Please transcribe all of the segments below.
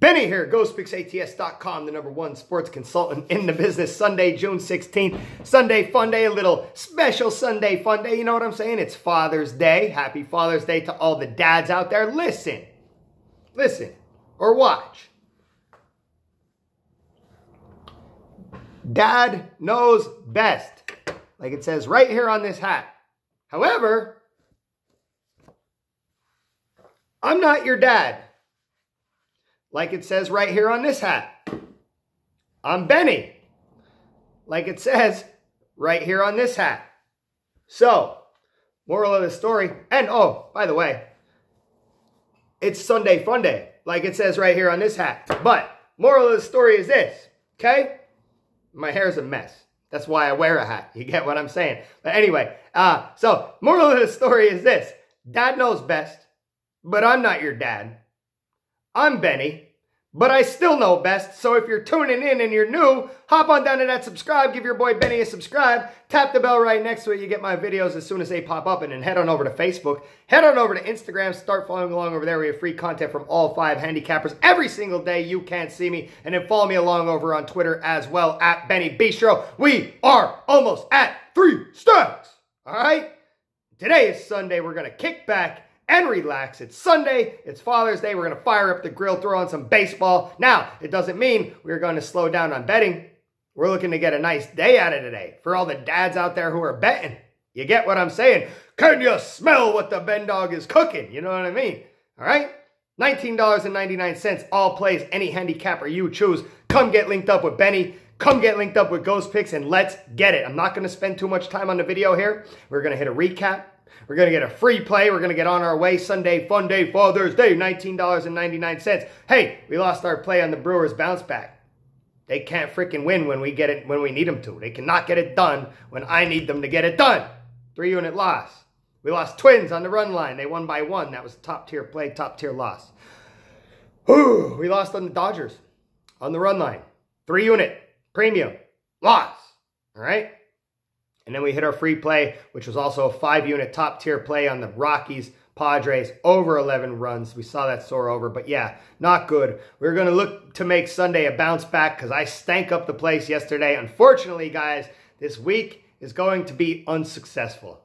Benny here, GhostPicksATS.com, the number one sports consultant in the business. Sunday, June 16th, Sunday Fun Day, a little special Sunday Fun Day. You know what I'm saying? It's Father's Day. Happy Father's Day to all the dads out there. Listen, listen, or watch. Dad knows best, like it says right here on this hat. However, I'm not your dad like it says right here on this hat. I'm Benny, like it says right here on this hat. So, moral of the story, and oh, by the way, it's Sunday Fun Day, like it says right here on this hat. But, moral of the story is this, okay? My hair is a mess. That's why I wear a hat. You get what I'm saying? But anyway, uh, so moral of the story is this. Dad knows best, but I'm not your dad. I'm Benny, but I still know best. So if you're tuning in and you're new, hop on down to that subscribe, give your boy Benny a subscribe, tap the bell right next to it. You get my videos as soon as they pop up, and then head on over to Facebook, head on over to Instagram, start following along over there. We have free content from all five handicappers every single day. You can't see me. And then follow me along over on Twitter as well at Benny Bistro. We are almost at three stacks. All right? Today is Sunday. We're going to kick back and relax. It's Sunday, it's Father's Day. We're going to fire up the grill, throw on some baseball. Now, it doesn't mean we're going to slow down on betting. We're looking to get a nice day out of today for all the dads out there who are betting. You get what I'm saying? Can you smell what the Ben Dog is cooking? You know what I mean? All right? $19.99, all plays, any handicapper you choose. Come get linked up with Benny. Come get linked up with Ghost Picks and let's get it. I'm not going to spend too much time on the video here. We're going to hit a recap. We're going to get a free play. We're going to get on our way Sunday, Fun Day, Father's Day, $19.99. Hey, we lost our play on the Brewers bounce back. They can't freaking win when we get it when we need them to. They cannot get it done when I need them to get it done. Three unit loss. We lost twins on the run line. They won by one. That was top tier play, top tier loss. Whew, we lost on the Dodgers on the run line. Three unit premium loss. All right. And then we hit our free play, which was also a five unit top tier play on the Rockies Padres over 11 runs. We saw that soar over, but yeah, not good. We're going to look to make Sunday a bounce back because I stank up the place yesterday. Unfortunately, guys, this week is going to be unsuccessful.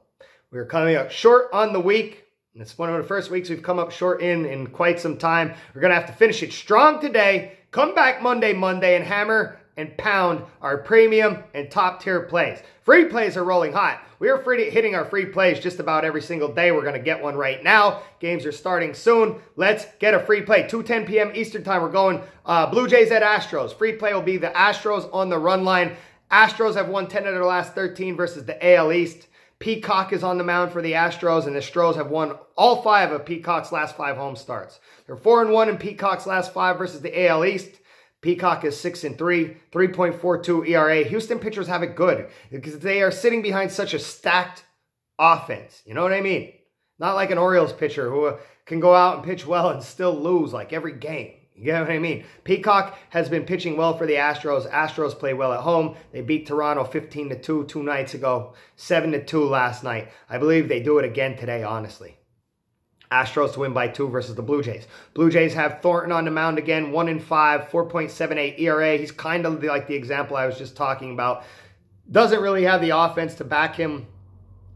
We're coming up short on the week. And it's one of the first weeks we've come up short in in quite some time. We're going to have to finish it strong today. Come back Monday, Monday, and hammer and pound our premium and top tier plays. Free plays are rolling hot. We are free hitting our free plays just about every single day. We're going to get one right now. Games are starting soon. Let's get a free play. 2.10 p.m. Eastern Time. We're going uh, Blue Jays at Astros. Free play will be the Astros on the run line. Astros have won 10 of their last 13 versus the AL East. Peacock is on the mound for the Astros, and the Stros have won all five of Peacock's last five home starts. They're 4 and 1 in Peacock's last five versus the AL East. Peacock is 6 and 3, 3.42 ERA. Houston pitchers have it good because they are sitting behind such a stacked offense. You know what I mean? Not like an Orioles pitcher who can go out and pitch well and still lose like every game. You get what I mean? Peacock has been pitching well for the Astros. Astros play well at home. They beat Toronto 15 to 2 two nights ago, 7 to 2 last night. I believe they do it again today, honestly. Astros to win by two versus the Blue Jays. Blue Jays have Thornton on the mound again, one in five, 4.78 ERA. He's kind of like the example I was just talking about. Doesn't really have the offense to back him,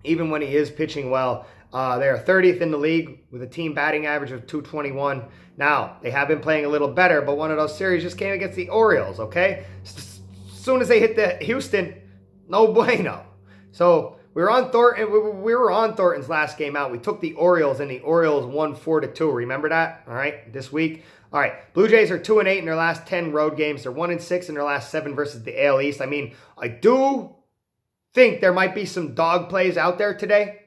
even when he is pitching well. Uh, they are 30th in the league with a team batting average of 221. Now, they have been playing a little better, but one of those series just came against the Orioles, okay? As soon as they hit the Houston, no bueno. So we were on Thornton. We were on Thornton's last game out. We took the Orioles, and the Orioles won four to two. Remember that? All right, this week. All right, Blue Jays are two and eight in their last ten road games. They're one and six in their last seven versus the AL East. I mean, I do think there might be some dog plays out there today.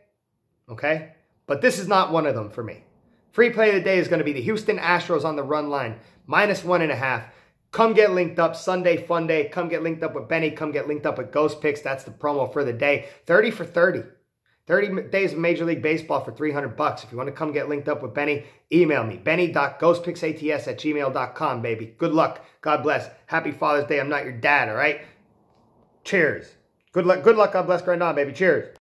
Okay, but this is not one of them for me. Free play of the day is going to be the Houston Astros on the run line, minus one and a half. Come get linked up Sunday Fun Day. Come get linked up with Benny. Come get linked up with Ghost Picks. That's the promo for the day. 30 for 30. 30 days of Major League Baseball for 300 bucks. If you want to come get linked up with Benny, email me. Benny.ghostpicksats at gmail.com, baby. Good luck. God bless. Happy Father's Day. I'm not your dad, all right? Cheers. Good luck. Good luck. God bless. Grand on, baby. Cheers.